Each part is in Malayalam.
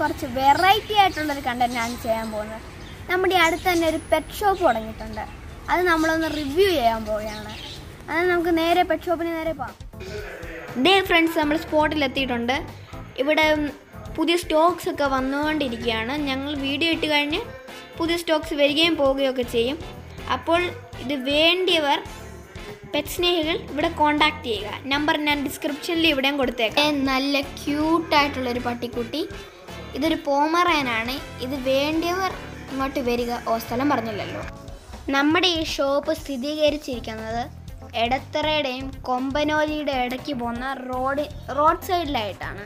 കുറച്ച് വെറൈറ്റി ആയിട്ടുള്ളൊരു കണ്ടന്റാണ് ചെയ്യാൻ പോകുന്നത്. നമ്മുടെ ഈ അടുത്ത് തന്നെ ഒരു പെറ്റ് ഷോപ്പ് തുടങ്ങിയിട്ടുണ്ട്. അത് നമ്മളൊന്ന് റിവ്യൂ ചെയ്യാൻ പോവുകയാണ്. അത് നമുക്ക് നേരെ പെറ്റ് ഷോപ്പിന് നേരെ പോകാം ഡേ ഫ്രണ്ട്സ് നമ്മൾ സ്പോട്ടിൽ എത്തിയിട്ടുണ്ട്. ഇവിടെ പുതിയ സ്റ്റോക്സ് ഒക്കെ വന്നുകൊണ്ടിരിക്കുകയാണ്. ഞങ്ങൾ വീഡിയോ ഇട്ട് കഴിഞ്ഞ് പുതിയ സ്റ്റോക്സ് വരികയും പോവുകയും ഒക്കെ ചെയ്യും. അപ്പോൾ ഇത് വേണ്ടിയവർ പെറ്റ് സ്നേഹികൾ ഇവിടെ കോണ്ടാക്ട് ചെയ്യുക. നമ്പർ ഞാൻ ഡിസ്ക്രിപ്ഷനിൽ ഇവിടെയും കൊടുത്തേക്കാം. നല്ല ക്യൂട്ടായിട്ടുള്ളൊരു പട്ടിക്കുട്ടി. ഇതൊരു പോമറയനാണ് ഇത് വേണ്ടിയവർ ഇങ്ങോട്ട് വരിക. ഓ സ്ഥലം പറഞ്ഞില്ലല്ലോ. നമ്മുടെ ഈ ഷോപ്പ് സ്ഥിരീകരിച്ചിരിക്കുന്നത് എടത്തറയുടെയും കൊമ്പനോലിയുടെ ഇടയ്ക്ക് പോകുന്ന റോഡ് റോഡ് സൈഡിലായിട്ടാണ്.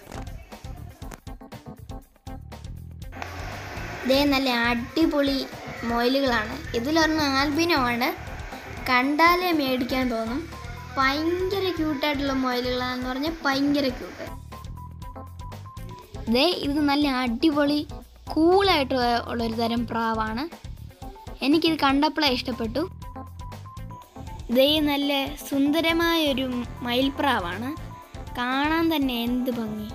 ഇതേ നല്ല അടിപൊളി മൊയിലുകളാണ്. ഇതിലൊരെണ്ണം ആണ് കണ്ടാലേ മേടിക്കാൻ തോന്നും. ഭയങ്കര ക്യൂട്ടായിട്ടുള്ള മൊയിലുകളാണെന്ന് പറഞ്ഞാൽ ഭയങ്കര ക്യൂട്ട് ദേ ഇത് നല്ല അടിപൊളി കൂളായിട്ട് ഉള്ളൊരു തരം പ്രാവാണ്. എനിക്കിത് കണ്ടപ്പോഴേ ഇഷ്ടപ്പെട്ടു. ദേ നല്ല സുന്ദരമായൊരു മയിൽപ്രാവാണ്. കാണാൻ തന്നെ എന്ത് ഭംഗി.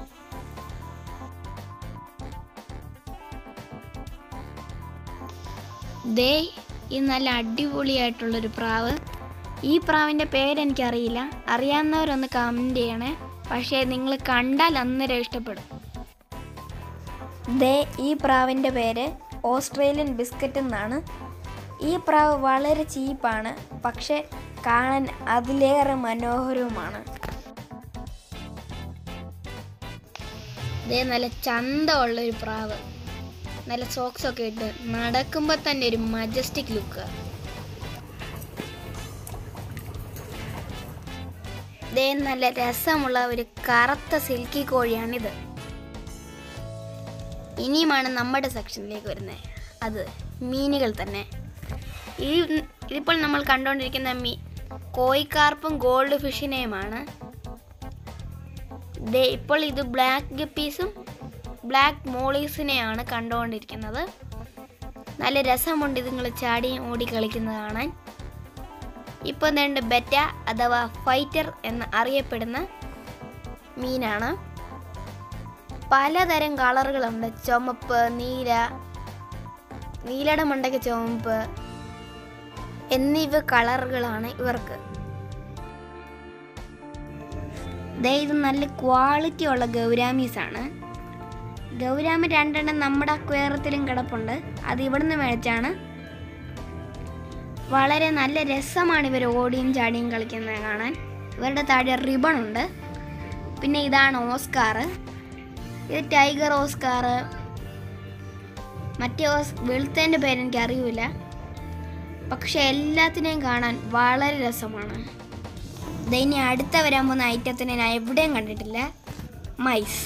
ദേ ഇത് നല്ല അടിപൊളിയായിട്ടുള്ളൊരു പ്രാവ്. ഈ പ്രാവിന്റെ പേരെനിക്കറിയില്ല. അറിയാവുന്നവരൊന്ന് കമന്റ് ചെയ്യണേ. പക്ഷേ നിങ്ങൾ കണ്ടാൽ അന്നേരം ഇഷ്ടപ്പെടും. ദേ ഈ പ്രാവിന്റെ പേര് ഓസ്ട്രേലിയൻ ബിസ്ക്കറ്റ് എന്നാണ്. ഈ പ്രാവ് വളരെ ചീപ്പാണ് പക്ഷെ കാണാൻ അതിലേറെ മനോഹരവുമാണ്. ദേ നല്ല ചന്തമുള്ള ഒരു പ്രാവ്. നല്ല സോക്സ് ഒക്കെ ഇട്ട് നടക്കുമ്പോൾ തന്നെ ഒരു മജസ്റ്റിക് ലുക്ക് ദേ നല്ല രസമുള്ള ഒരു കറുത്ത സിൽക്കി കോഴിയാണിത്. ഇനിയുമാണ് നമ്മുടെ സെക്ഷനിലേക്ക് വരുന്നത്. അത് മീനുകൾ തന്നെ. ഈ ഇതിപ്പോൾ നമ്മൾ കണ്ടുകൊണ്ടിരിക്കുന്ന മീ കോയിക്കാർപ്പും ഗോൾഡ് ഫിഷിനെയുമാണ്. ഇപ്പോൾ ഇത് ബ്ലാക്ക് ഗപ്പീസും ബ്ലാക്ക് മോളീസിനെയാണ് കണ്ടുകൊണ്ടിരിക്കുന്നത് നല്ല രസമുണ്ട് ഇതുങ്ങൾ ചാടി ഓടി കളിക്കുന്നത് കാണാൻ. ഇപ്പോൾ നേണ്ട ബെറ്റ അഥവാ ഫൈറ്റർ എന്ന് അറിയപ്പെടുന്ന മീനാണ്. പലതരം കളറുകളുണ്ട്. ചുമപ്പ് നീല നീലയുടെ മണ്ടയ്ക്ക് ചുമപ്പ് എന്നിവ കളറുകളാണ് ഇവർക്ക്. ഇത് നല്ല ക്വാളിറ്റി ഉള്ള ഗൗരാമീസാണ്. ഗൗരാമി രണ്ടെണ്ണം നമ്മുടെ അക്വേറത്തിലും കിടപ്പുണ്ട്. അത് ഇവിടുന്ന് മേടിച്ചാണ്. വളരെ നല്ല രസമാണ് ഇവർ ഓടിയും ചാടിയും കളിക്കുന്നത് കാണാൻ. ഇവരുടെ താഴെ റിബൺ ഉണ്ട്. പിന്നെ ഇതാണ് ഓസ്കാർ ഇത് ടൈഗർ ഓസ്കാർ. മറ്റേ ഓസ് വെളുത്തേന്റെ പേരെനിക്ക് അറിയില്ല പക്ഷെ എല്ലാത്തിനെയും കാണാൻ വളരെ രസമാണ്. ഇനി അടുത്ത വരാൻ പോകുന്ന ഐറ്റത്തിനെ ഞാൻ എവിടെയും കണ്ടിട്ടില്ല. മൈസ്.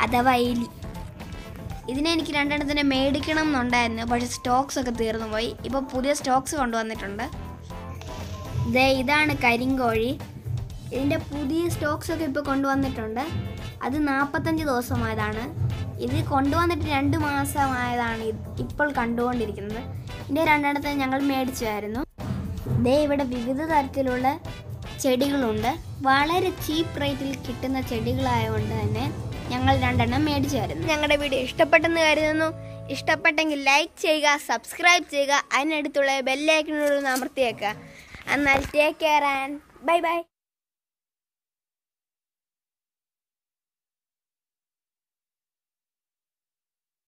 അഥവാ എലി. ഇതിനെ എനിക്ക് രണ്ടെണ്ണത്തിനെ മേടിക്കണം എന്നുണ്ടായിരുന്നു. പക്ഷെ സ്റ്റോക്സ് ഒക്കെ തീർന്നു പോയി. ഇപ്പോൾ പുതിയ സ്റ്റോക്സ് കൊണ്ടുവന്നിട്ടുണ്ട്. ദേ ഇതാണ് കരിങ്കോഴി. ഇതിന്റെ പുതിയ സ്റ്റോക്സ് ഒക്കെ ഇപ്പോൾ കൊണ്ടുവന്നിട്ടുണ്ട്. അത് നാൽപ്പത്തഞ്ച് ദിവസമായതാണ്. ഇത് കൊണ്ടുവന്നിട്ട് രണ്ട് മാസമായതാണ് ഇപ്പോൾ കണ്ടുകൊണ്ടിരിക്കുന്നത്. ഇതിന്റെ രണ്ടെണ്ണത്തെ ഞങ്ങൾ മേടിച്ചായിരുന്നു ദേ ഇവിടെ വിവിധ തരത്തിലുള്ള ചെടികളുണ്ട്. വളരെ ചീപ്പ് റേറ്റിൽ കിട്ടുന്ന ചെടികളായതുകൊണ്ട് തന്നെ ഞങ്ങൾ രണ്ടെണ്ണം മേടിച്ചായിരുന്നു ഞങ്ങളുടെ വീഡിയോ ഇഷ്ടപ്പെട്ടെന്ന് കരുതുന്നു. ഇഷ്ടപ്പെട്ടെങ്കിൽ ലൈക്ക് ചെയ്യുക സബ്സ്ക്രൈബ് ചെയ്യുക അതിനടുത്തുള്ള ബെല്ലൈക്കനോട് അമർത്തിയേക്കുക. എന്നാൽ take care and bye bye